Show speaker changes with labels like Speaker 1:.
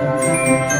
Speaker 1: Música